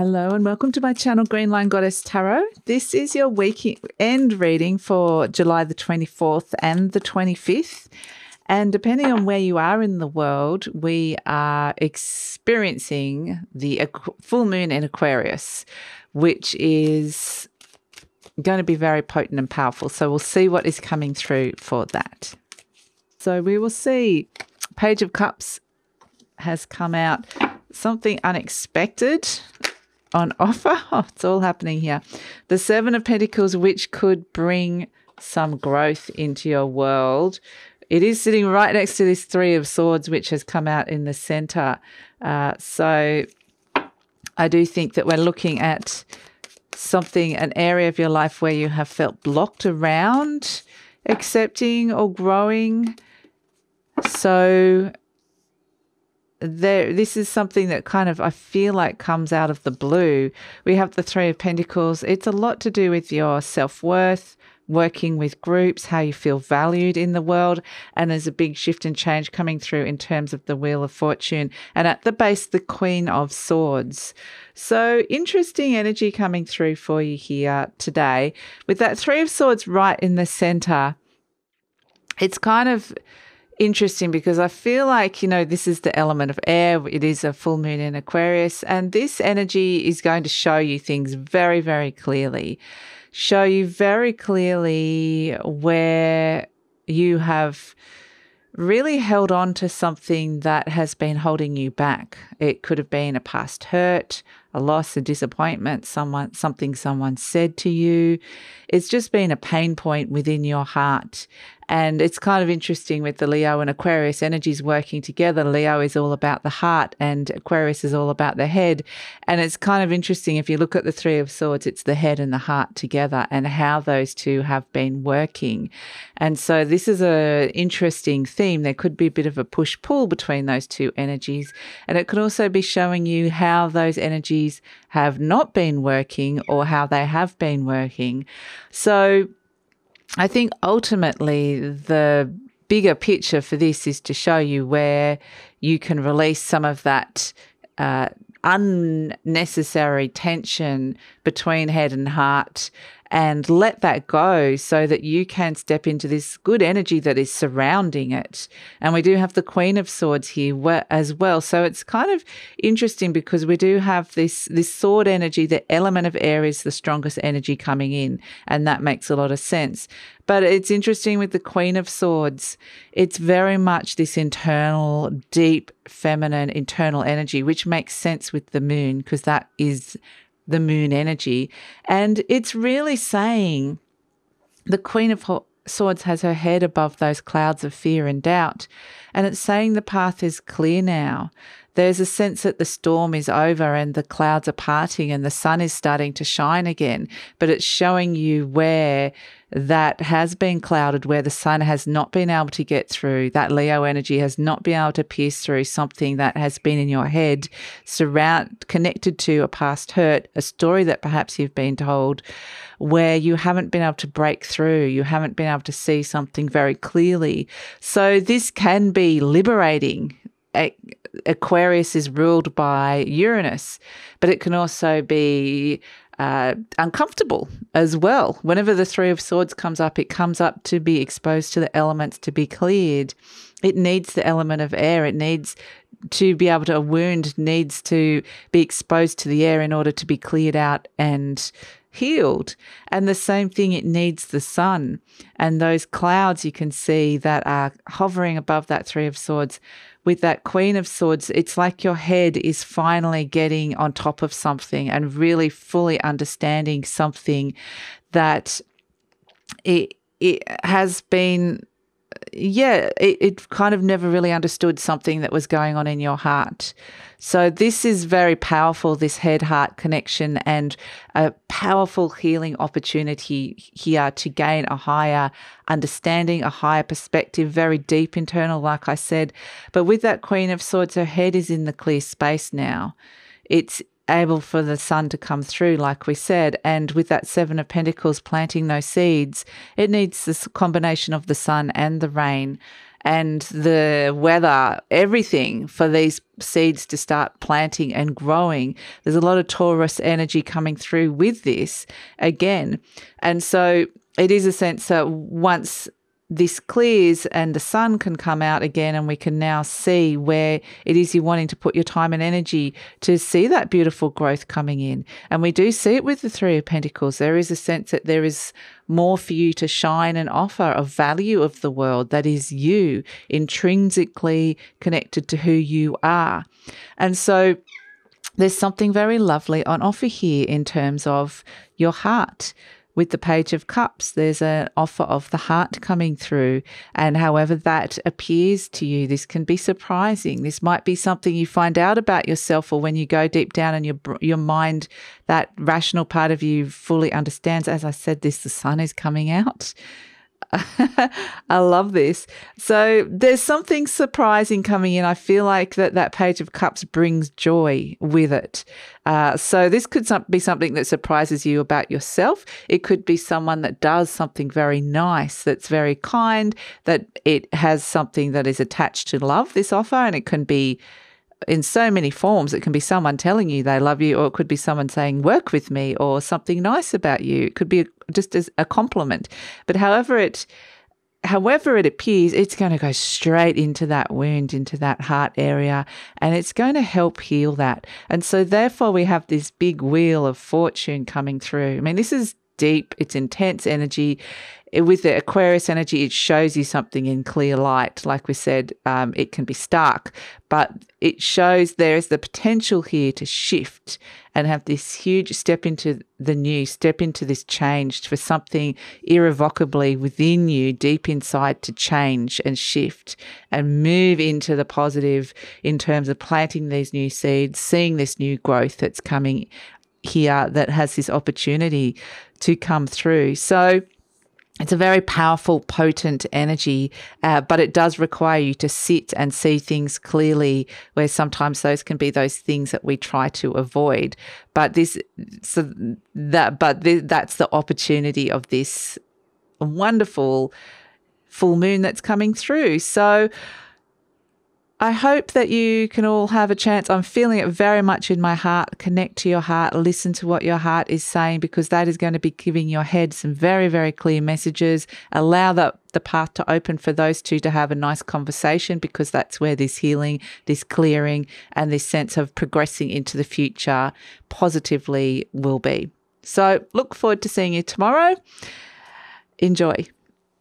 Hello and welcome to my channel GreenLion Goddess Tarot. This is your weekend reading for July the 24th and the 25th. And depending on where you are in the world, we are experiencing the full moon in Aquarius, which is going to be very potent and powerful. So we'll see what is coming through for that. So we will see Page of Cups has come out something unexpected on offer. Oh, it's all happening here. The Seven of Pentacles, which could bring some growth into your world. It is sitting right next to this Three of Swords, which has come out in the center. Uh, so I do think that we're looking at something, an area of your life where you have felt blocked around accepting or growing. So there this is something that kind of I feel like comes out of the blue. We have the 3 of pentacles. It's a lot to do with your self-worth, working with groups, how you feel valued in the world, and there's a big shift and change coming through in terms of the wheel of fortune and at the base the queen of swords. So interesting energy coming through for you here today with that 3 of swords right in the center. It's kind of interesting because I feel like, you know, this is the element of air. It is a full moon in Aquarius, and this energy is going to show you things very, very clearly. Show you very clearly where you have really held on to something that has been holding you back. It could have been a past hurt, a loss, a disappointment, someone something someone said to you. It's just been a pain point within your heart. And it's kind of interesting with the Leo and Aquarius energies working together. Leo is all about the heart and Aquarius is all about the head. And it's kind of interesting if you look at the Three of Swords, it's the head and the heart together and how those two have been working. And so this is a interesting theme. There could be a bit of a push pull between those two energies. And it could also be showing you how those energies have not been working or how they have been working. So I think ultimately the bigger picture for this is to show you where you can release some of that uh, unnecessary tension between head and heart and let that go so that you can step into this good energy that is surrounding it. And we do have the Queen of Swords here as well. So it's kind of interesting because we do have this, this sword energy, the element of air is the strongest energy coming in. And that makes a lot of sense. But it's interesting with the Queen of Swords, it's very much this internal, deep, feminine, internal energy, which makes sense with the moon because that is the moon energy. And it's really saying the Queen of Swords has her head above those clouds of fear and doubt. And it's saying the path is clear now. There's a sense that the storm is over and the clouds are parting and the sun is starting to shine again. But it's showing you where that has been clouded, where the sun has not been able to get through, that Leo energy has not been able to pierce through something that has been in your head, surround connected to a past hurt, a story that perhaps you've been told, where you haven't been able to break through, you haven't been able to see something very clearly. So this can be liberating. Eh, Aquarius is ruled by Uranus, but it can also be uh, uncomfortable as well. Whenever the Three of Swords comes up, it comes up to be exposed to the elements to be cleared. It needs the element of air. It needs to be able to, a wound needs to be exposed to the air in order to be cleared out and healed. And the same thing, it needs the sun. And those clouds you can see that are hovering above that Three of Swords with that Queen of Swords, it's like your head is finally getting on top of something and really fully understanding something that it it has been yeah, it, it kind of never really understood something that was going on in your heart. So, this is very powerful, this head heart connection, and a powerful healing opportunity here to gain a higher understanding, a higher perspective, very deep internal, like I said. But with that Queen of Swords, her head is in the clear space now. It's able for the sun to come through, like we said. And with that Seven of Pentacles planting those seeds, it needs this combination of the sun and the rain. and the weather, everything for these seeds to start planting and growing. There's a lot of Taurus energy coming through with this again. And so it is a sense that once this clears and the sun can come out again and we can now see where it is you're wanting to put your time and energy to see that beautiful growth coming in. And we do see it with the Three of Pentacles. There is a sense that there is more for you to shine and offer of value of the world that is you, intrinsically connected to who you are. And so there's something very lovely on offer here in terms of your heart with the Page of Cups, there's an offer of the heart coming through. And however that appears to you, this can be surprising. This might be something you find out about yourself, or when you go deep down and your, your mind, that rational part of you fully understands. As I said, this, the sun is coming out. I love this. So there's something surprising coming in. I feel like that that page of cups brings joy with it. Uh, so this could be something that surprises you about yourself. It could be someone that does something very nice, that's very kind, that it has something that is attached to love. This offer, and it can be in so many forms. It can be someone telling you they love you, or it could be someone saying, work with me, or something nice about you. It could be just as a compliment. But however it however it appears, it's going to go straight into that wound, into that heart area, and it's going to help heal that. And so, therefore, we have this big wheel of fortune coming through. I mean, this is deep, it's intense energy with the Aquarius energy, it shows you something in clear light. Like we said, um, it can be stark, but it shows there is the potential here to shift and have this huge step into the new, step into this change for something irrevocably within you, deep inside, to change and shift and move into the positive in terms of planting these new seeds, seeing this new growth that's coming here that has this opportunity to come through. So, it's a very powerful, potent energy, uh, but it does require you to sit and see things clearly, where sometimes those can be those things that we try to avoid. But this, so that, but th- that's the opportunity of this wonderful full moon that's coming through. So, I hope that you can all have a chance. I'm feeling it very much in my heart. Connect to your heart, listen to what your heart is saying, because that is going to be giving your head some very, very clear messages. Allow the, the path to open for those two to have a nice conversation, because that's where this healing, this clearing, and this sense of progressing into the future positively will be. So, look forward to seeing you tomorrow. Enjoy.